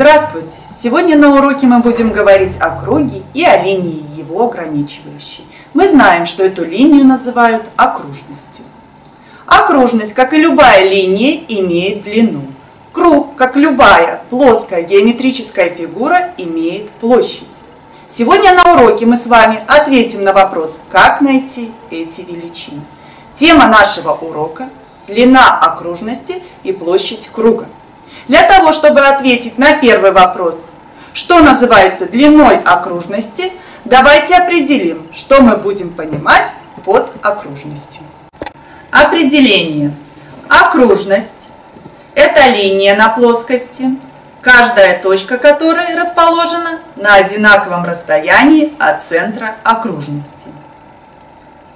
Здравствуйте! Сегодня на уроке мы будем говорить о круге и о линии его ограничивающей. Мы знаем, что эту линию называют окружностью. Окружность, как и любая линия, имеет длину. Круг, как любая плоская геометрическая фигура, имеет площадь. Сегодня на уроке мы с вами ответим на вопрос, как найти эти величины. Тема нашего урока – длина окружности и площадь круга. Для того, чтобы ответить на первый вопрос, что называется длиной окружности, давайте определим, что мы будем понимать под окружностью. Определение. Окружность – это линия на плоскости, каждая точка которой расположена на одинаковом расстоянии от центра окружности.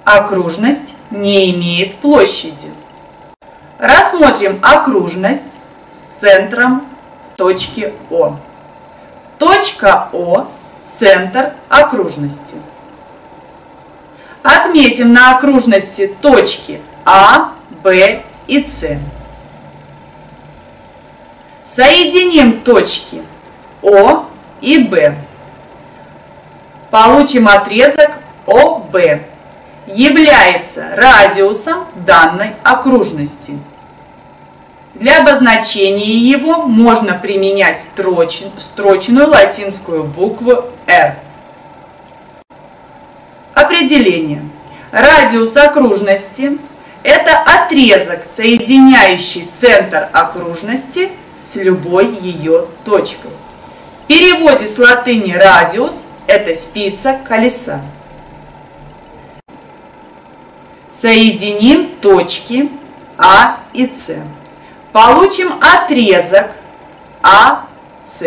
Окружность не имеет площади. Рассмотрим окружность центром в точке О. Точка О – центр окружности. Отметим на окружности точки А, Б и С. Соединим точки О и Б. Получим отрезок ОБ. Является радиусом данной окружности. Для обозначения его можно применять строчин, строчную латинскую букву R. Определение. Радиус окружности – это отрезок, соединяющий центр окружности с любой ее точкой. В переводе с латыни радиус – это спица колеса. Соединим точки А и С получим отрезок АС,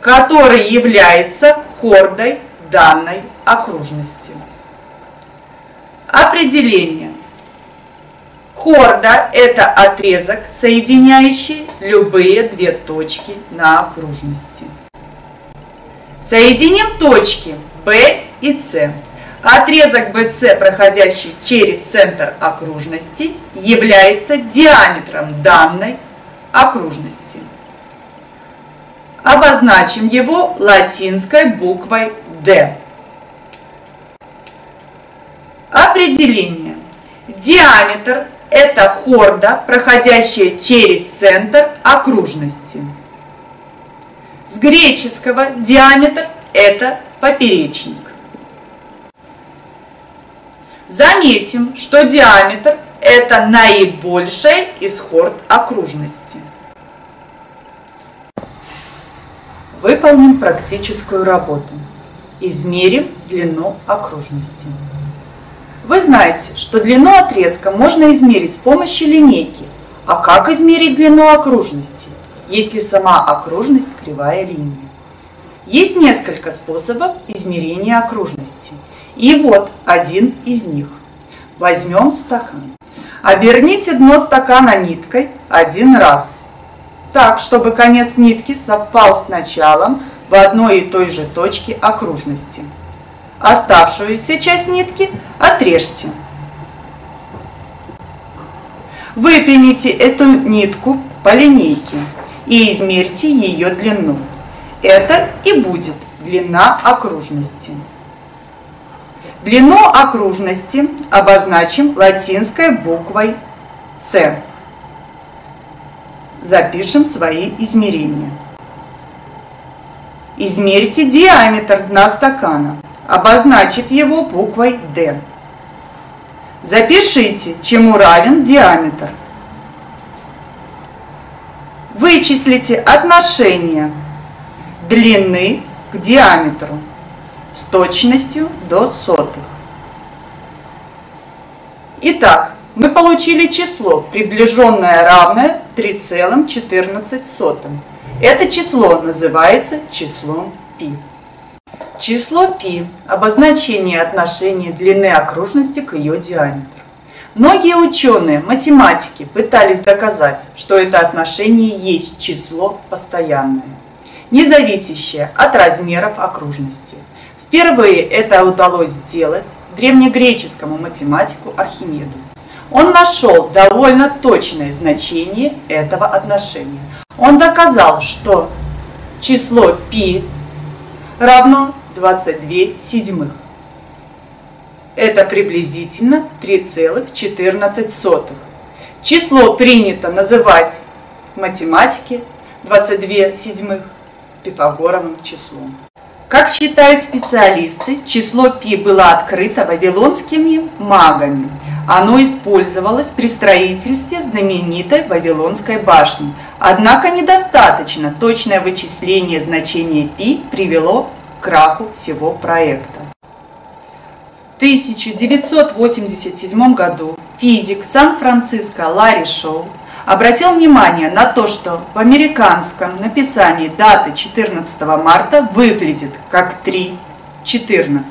который является хордой данной окружности. Определение. Хорда – это отрезок, соединяющий любые две точки на окружности. Соединим точки B и С. Отрезок BC, проходящий через центр окружности, является диаметром данной окружности. Обозначим его латинской буквой D. Определение. Диаметр – это хорда, проходящая через центр окружности. С греческого диаметр – это поперечник. Заметим, что диаметр – это наибольшая из хорд окружности. Выполним практическую работу. Измерим длину окружности. Вы знаете, что длину отрезка можно измерить с помощью линейки. А как измерить длину окружности, если сама окружность кривая линия? Есть несколько способов измерения окружности – и вот один из них. Возьмем стакан. Оберните дно стакана ниткой один раз. Так, чтобы конец нитки совпал с началом в одной и той же точке окружности. Оставшуюся часть нитки отрежьте. Выпрямите эту нитку по линейке и измерьте ее длину. Это и будет длина окружности. Длину окружности обозначим латинской буквой С. Запишем свои измерения. Измерьте диаметр дна стакана, обозначив его буквой D. Запишите, чему равен диаметр. Вычислите отношение длины к диаметру с точностью до сотых. Итак, мы получили число, приближенное равное 3,14. Это число называется числом π. Число π – обозначение отношения длины окружности к ее диаметру. Многие ученые, математики пытались доказать, что это отношение есть число постоянное, не зависящее от размеров окружности – Впервые это удалось сделать древнегреческому математику Архимеду. Он нашел довольно точное значение этого отношения. Он доказал, что число π равно 22 седьмых. Это приблизительно 3,14. Число принято называть в математике 22 седьмых пифагоровым числом. Как считают специалисты, число π было открыто вавилонскими магами. Оно использовалось при строительстве знаменитой Вавилонской башни. Однако недостаточно точное вычисление значения π привело к краху всего проекта. В 1987 году физик Сан-Франциско Ларри Шоу обратил внимание на то, что в американском написании дата 14 марта выглядит как 3.14.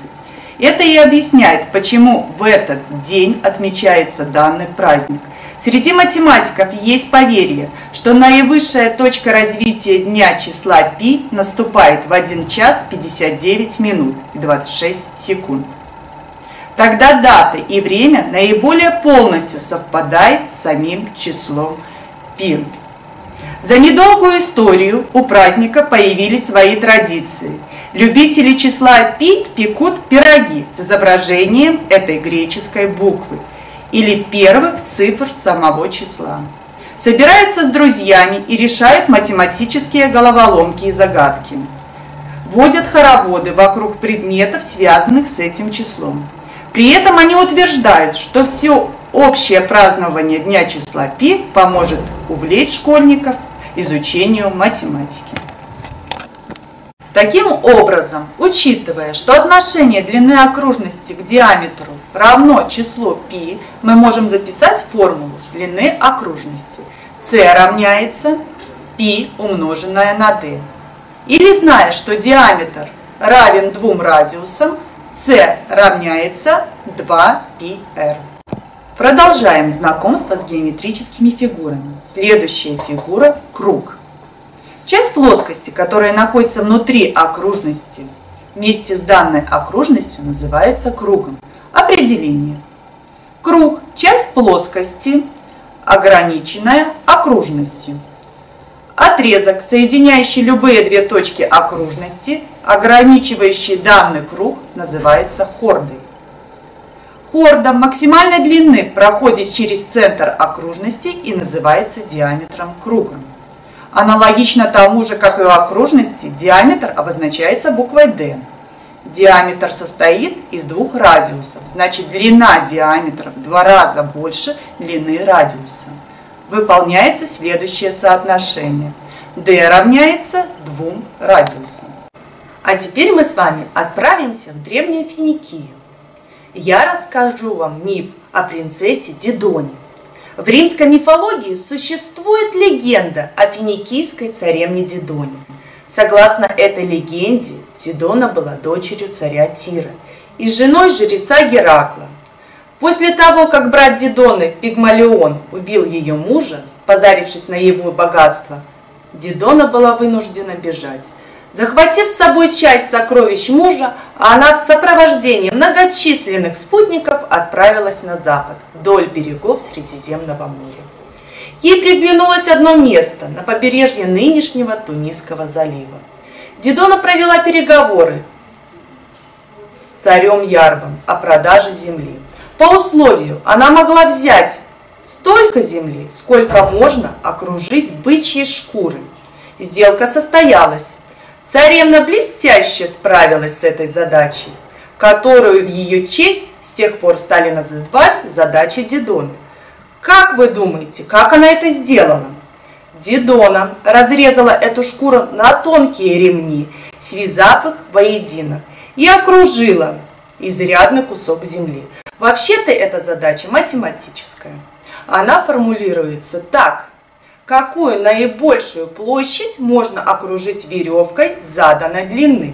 Это и объясняет, почему в этот день отмечается данный праздник. Среди математиков есть поверье, что наивысшая точка развития дня числа π наступает в 1 час 59 минут и 26 секунд. Тогда дата и время наиболее полностью совпадает с самим числом π. За недолгую историю у праздника появились свои традиции. Любители числа π пекут пироги с изображением этой греческой буквы или первых цифр самого числа. Собираются с друзьями и решают математические головоломки и загадки. Водят хороводы вокруг предметов, связанных с этим числом. При этом они утверждают, что все общее празднование Дня числа Пи поможет увлечь школьников изучению математики. Таким образом, учитывая, что отношение длины окружности к диаметру равно числу π, мы можем записать формулу длины окружности. c равняется π умноженное на d. Или зная, что диаметр равен двум радиусам, c равняется 2πr. Продолжаем знакомство с геометрическими фигурами. Следующая фигура – круг. Часть плоскости, которая находится внутри окружности, вместе с данной окружностью называется кругом. Определение. Круг – часть плоскости, ограниченная окружностью. Отрезок, соединяющий любые две точки окружности, ограничивающий данный круг, называется хордой. Хорда максимальной длины проходит через центр окружности и называется диаметром круга. Аналогично тому же, как и у окружности, диаметр обозначается буквой D. Диаметр состоит из двух радиусов, значит длина диаметра в два раза больше длины радиуса. Выполняется следующее соотношение. D равняется двум радиусам. А теперь мы с вами отправимся в Древнюю Финикию. Я расскажу вам миф о принцессе Дидоне. В римской мифологии существует легенда о финикийской царевне Дидоне. Согласно этой легенде, Дидона была дочерью царя Тира и женой жреца Геракла. После того, как брат Дидоны, Пигмалион, убил ее мужа, позарившись на его богатство, Дидона была вынуждена бежать. Захватив с собой часть сокровищ мужа, она в сопровождении многочисленных спутников отправилась на запад, вдоль берегов Средиземного моря. Ей приглянулось одно место на побережье нынешнего Тунисского залива. Дидона провела переговоры с царем Ярбом о продаже земли. По условию она могла взять столько земли, сколько можно окружить бычьей шкурой. Сделка состоялась. Царевна блестяще справилась с этой задачей, которую в ее честь с тех пор стали называть задачей Дидоны. Как вы думаете, как она это сделала? Дидона разрезала эту шкуру на тонкие ремни, связав их воедино, и окружила изрядный кусок земли. Вообще-то эта задача математическая. Она формулируется так какую наибольшую площадь можно окружить веревкой заданной длины.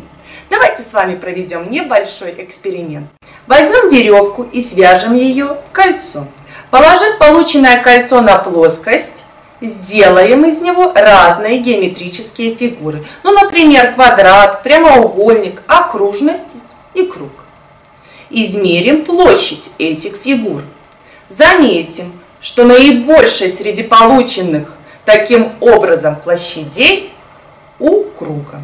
Давайте с вами проведем небольшой эксперимент. Возьмем веревку и свяжем ее в кольцо. Положив полученное кольцо на плоскость, сделаем из него разные геометрические фигуры. Ну, например, квадрат, прямоугольник, окружность и круг. Измерим площадь этих фигур. Заметим, что наибольшей среди полученных Таким образом, площадей у круга.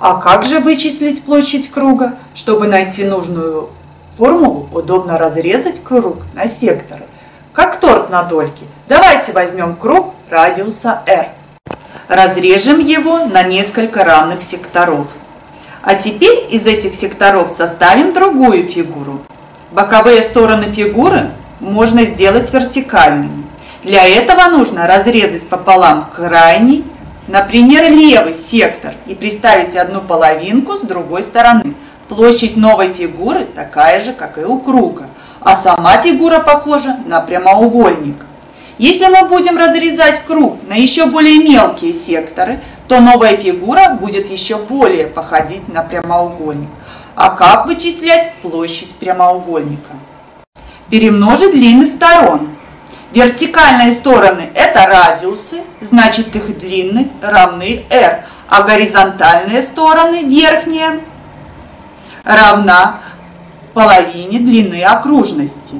А как же вычислить площадь круга? Чтобы найти нужную формулу, удобно разрезать круг на секторы, как торт на дольки. Давайте возьмем круг радиуса r. Разрежем его на несколько равных секторов. А теперь из этих секторов составим другую фигуру. Боковые стороны фигуры можно сделать вертикальными. Для этого нужно разрезать пополам крайний, например, левый сектор и приставить одну половинку с другой стороны. Площадь новой фигуры такая же, как и у круга, а сама фигура похожа на прямоугольник. Если мы будем разрезать круг на еще более мелкие секторы, то новая фигура будет еще более походить на прямоугольник. А как вычислять площадь прямоугольника? Перемножить длины сторон. Вертикальные стороны – это радиусы, значит их длины равны r, а горизонтальные стороны, верхние, равна половине длины окружности.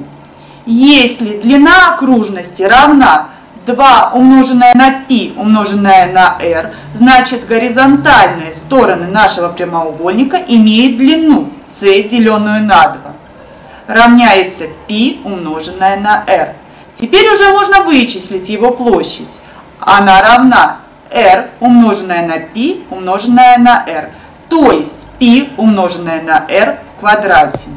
Если длина окружности равна 2 умноженное на π умноженное на r, значит горизонтальные стороны нашего прямоугольника имеют длину c, деленную на 2, равняется π умноженное на r. Теперь уже можно вычислить его площадь. Она равна r умноженное на π умноженное на r, то есть π умноженное на r в квадрате.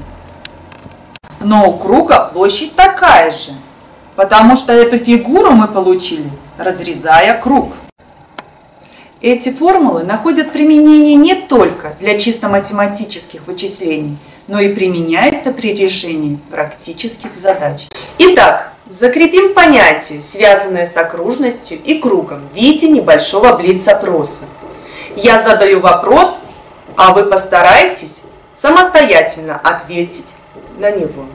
Но у круга площадь такая же, потому что эту фигуру мы получили, разрезая круг. Эти формулы находят применение не только для чисто математических вычислений, но и применяются при решении практических задач. Итак, закрепим понятия, связанные с окружностью и кругом в виде небольшого блиц-опроса. Я задаю вопрос, а вы постарайтесь самостоятельно ответить на него.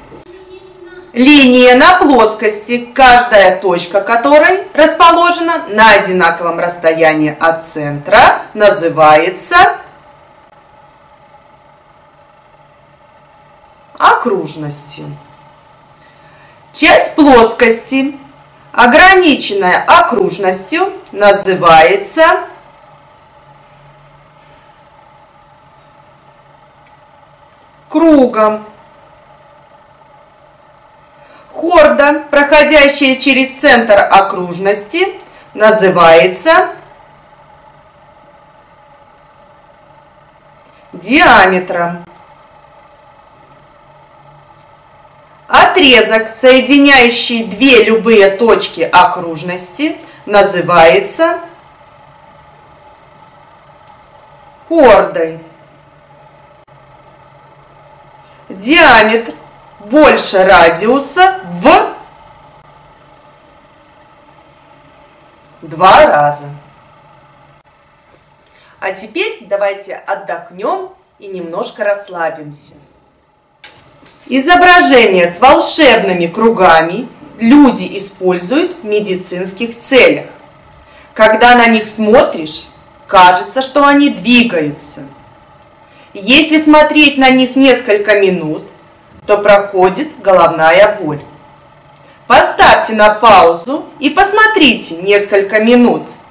Линия на плоскости, каждая точка которой расположена на одинаковом расстоянии от центра, называется окружностью. Часть плоскости, ограниченная окружностью, называется кругом. Хорда, проходящая через центр окружности, называется диаметром. Отрезок, соединяющий две любые точки окружности, называется хордой. Диаметр больше радиуса в два раза. А теперь давайте отдохнем и немножко расслабимся. Изображения с волшебными кругами люди используют в медицинских целях. Когда на них смотришь, кажется, что они двигаются. Если смотреть на них несколько минут, то проходит головная боль. Поставьте на паузу и посмотрите несколько минут –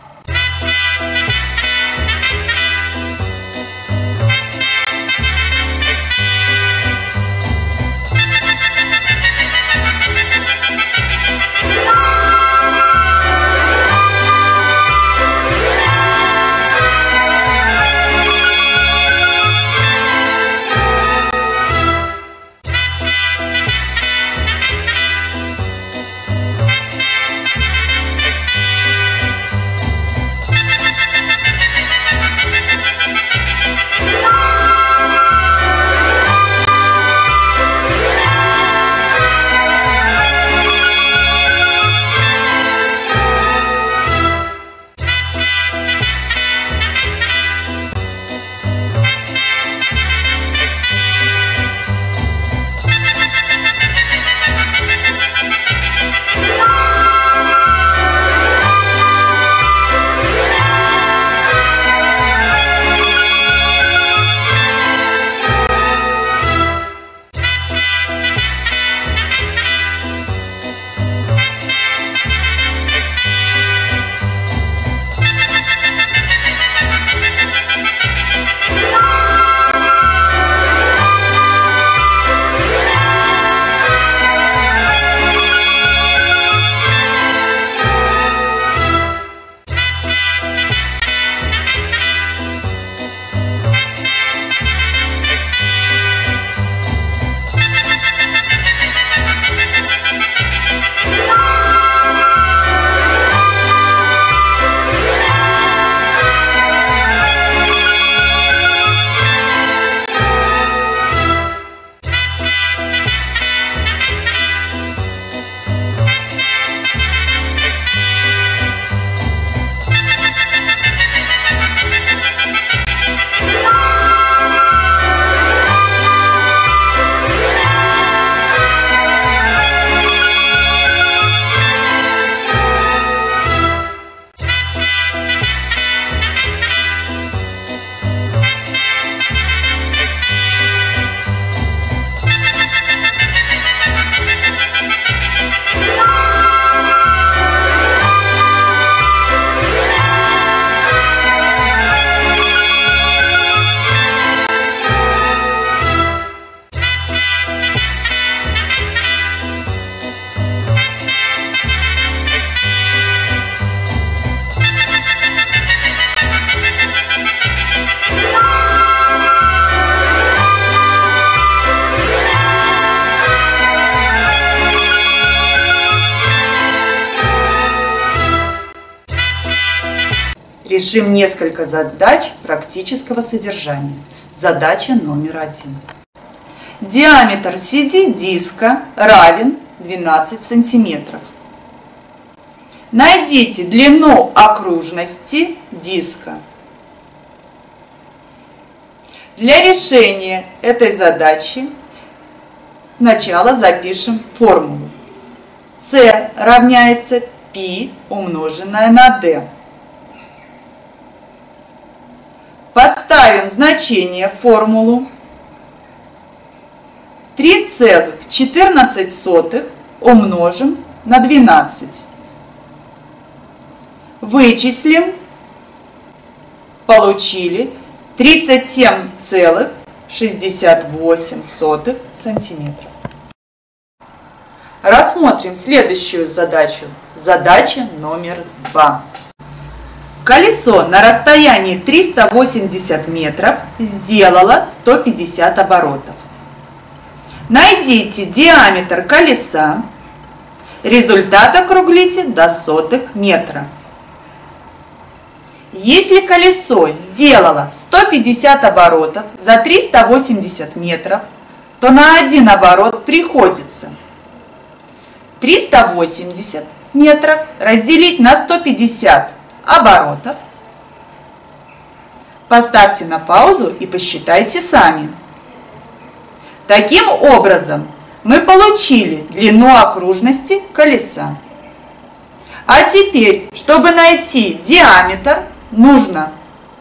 решим несколько задач практического содержания. Задача номер один. Диаметр CD-диска равен 12 сантиметров. Найдите длину окружности диска. Для решения этой задачи сначала запишем формулу. c равняется π умноженное на d. Подставим значение в формулу. 3,14 умножим на 12. Вычислим. Получили 37,68 сантиметров. Рассмотрим следующую задачу. Задача номер два. Колесо на расстоянии 380 метров сделало 150 оборотов. Найдите диаметр колеса. Результат округлите до сотых метра. Если колесо сделало 150 оборотов за 380 метров, то на один оборот приходится 380 метров разделить на 150 оборотов. Поставьте на паузу и посчитайте сами. Таким образом, мы получили длину окружности колеса. А теперь, чтобы найти диаметр, нужно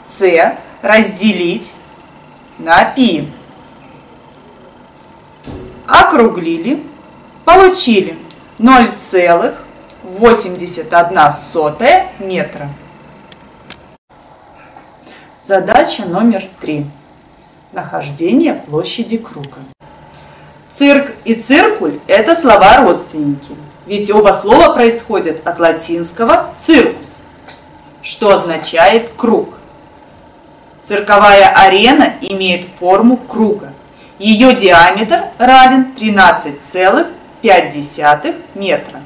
c разделить на π. Округлили, получили 0,81 метра. Задача номер три. Нахождение площади круга. Цирк и циркуль – это слова-родственники, ведь оба слова происходят от латинского «circus», что означает «круг». Цирковая арена имеет форму круга. Ее диаметр равен 13,5 метра.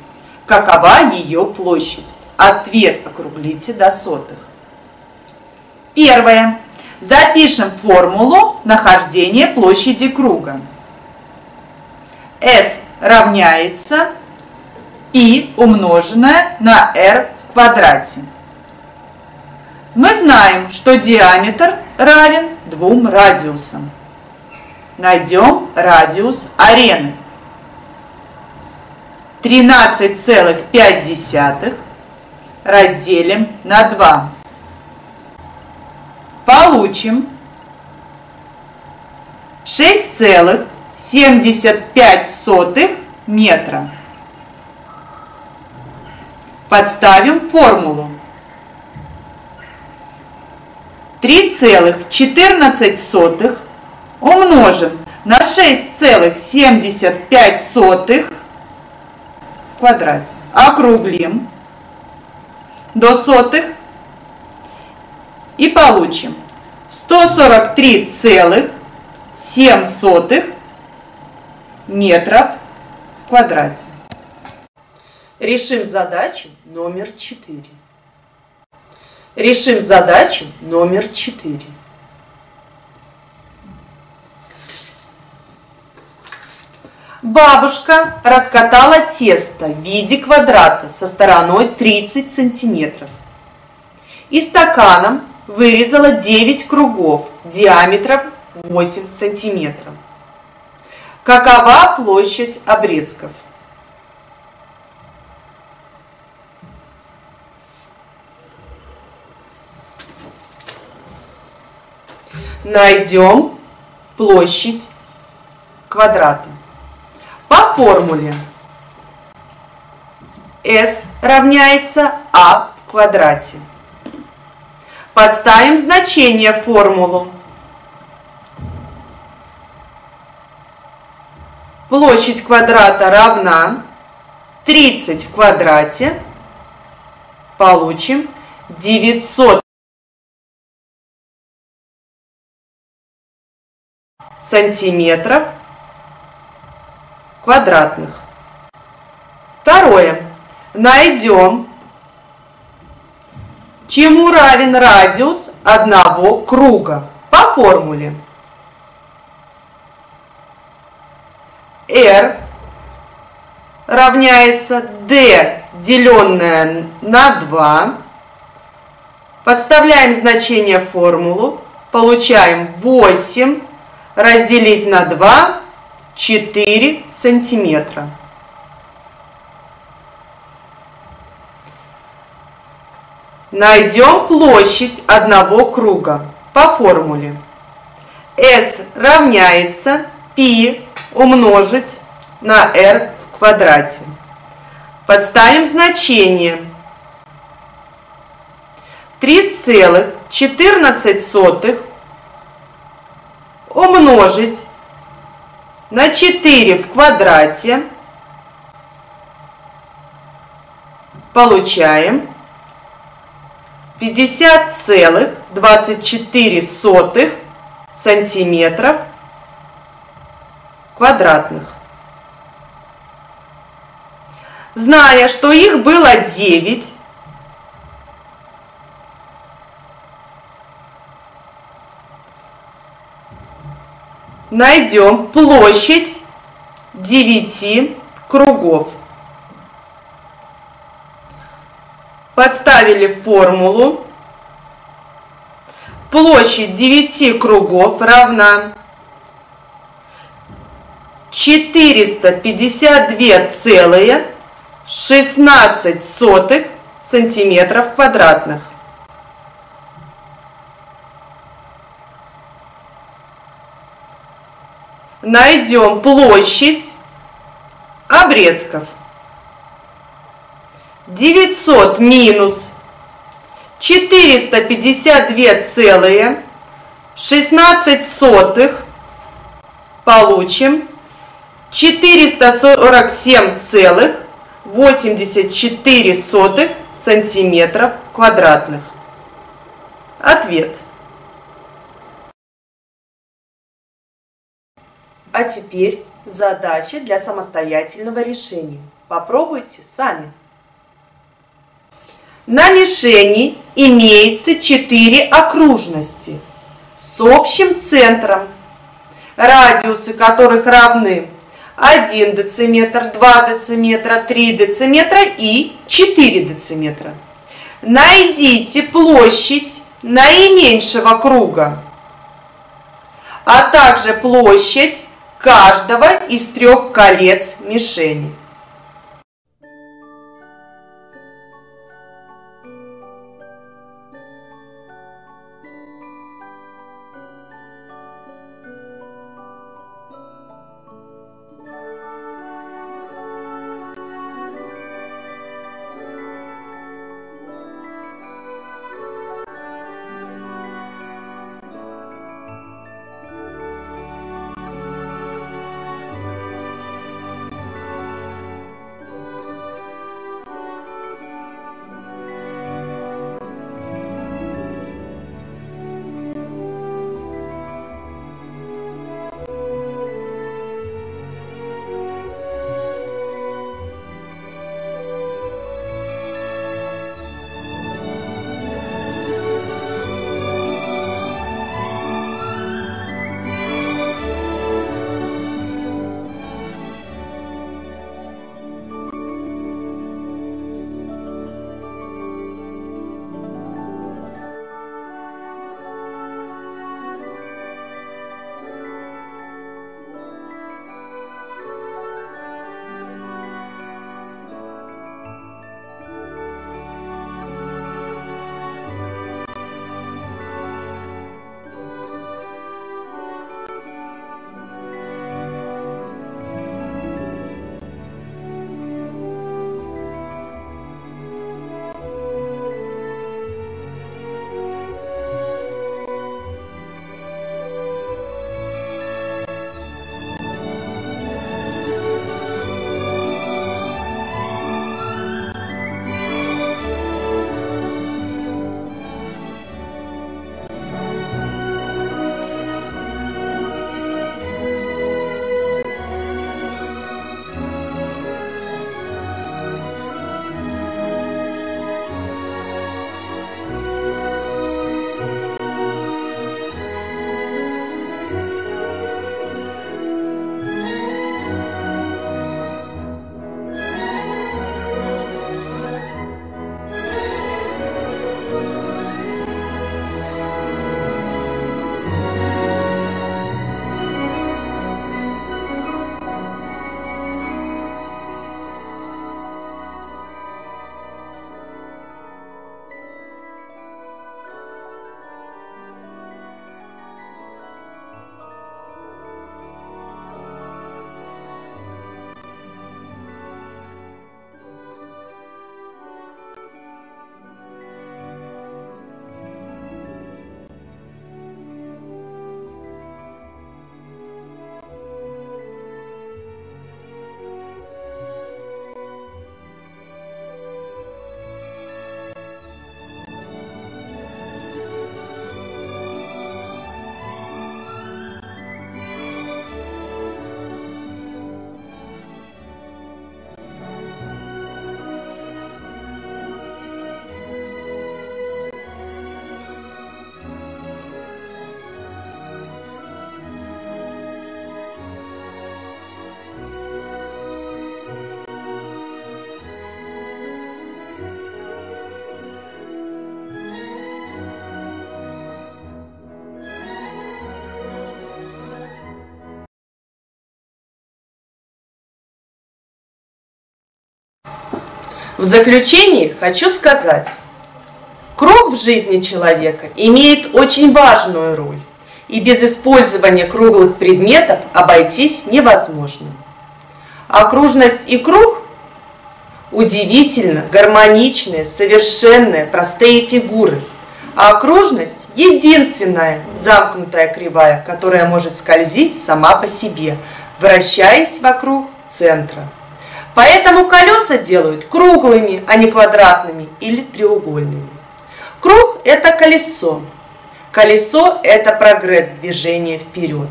Какова ее площадь? Ответ округлите до сотых. Первое. Запишем формулу нахождения площади круга. S равняется π умноженное на r в квадрате. Мы знаем, что диаметр равен двум радиусам. Найдем радиус арены. 13,5 разделим на 2. Получим 6,75 метра. Подставим формулу. 3,14 умножим на 6,75 в квадрате. Округлим до сотых и получим 143,7 метров в квадрате. Решим задачу номер 4. Решим задачу номер 4. Бабушка раскатала тесто в виде квадрата со стороной 30 сантиметров. И стаканом вырезала 9 кругов диаметром 8 сантиметров. Какова площадь обрезков? Найдем площадь квадрата. По формуле S равняется А в квадрате. Подставим значение в формулу. Площадь квадрата равна 30 в квадрате. Получим 900 сантиметров квадратных. Второе. Найдем Чему равен радиус одного круга? По формуле. R равняется D, деленное на 2. Подставляем значение в формулу. Получаем 8 разделить на 2, 4 сантиметра. Найдем площадь одного круга по формуле. S равняется π умножить на r в квадрате. Подставим значение. 3,14 умножить на 4 в квадрате. Получаем 50,24 сантиметров квадратных. Зная, что их было 9, найдем площадь 9 кругов. Подставили формулу. Площадь 9 кругов равна 452,16 сантиметров квадратных. Найдем площадь обрезков. 900 минус 452,16 получим 447,84 сантиметров квадратных. Ответ. А теперь задача для самостоятельного решения. Попробуйте сами. На мишени имеется 4 окружности с общим центром, радиусы которых равны 1 дециметр, 2 дециметра, 3 дециметра и 4 дециметра. Найдите площадь наименьшего круга, а также площадь каждого из трех колец мишени. В заключение хочу сказать, круг в жизни человека имеет очень важную роль, и без использования круглых предметов обойтись невозможно. Окружность и круг удивительно гармоничные, совершенные, простые фигуры. А окружность – единственная замкнутая кривая, которая может скользить сама по себе, вращаясь вокруг центра. Поэтому колеса делают круглыми, а не квадратными или треугольными. Круг – это колесо. Колесо – это прогресс движения вперед.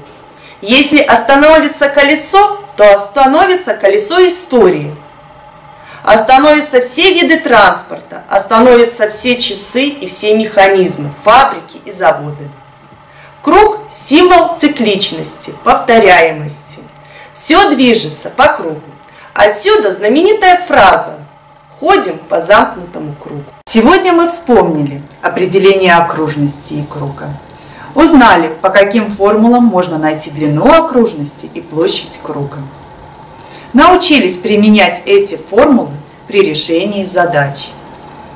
Если остановится колесо, то остановится колесо истории. Остановятся все виды транспорта, остановятся все часы и все механизмы, фабрики и заводы. Круг – символ цикличности, повторяемости. Все движется по кругу. Отсюда знаменитая фраза «Ходим по замкнутому кругу». Сегодня мы вспомнили определение окружности и круга. Узнали, по каким формулам можно найти длину окружности и площадь круга. Научились применять эти формулы при решении задач.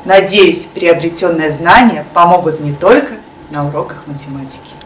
Надеюсь, приобретенные знания помогут не только на уроках математики.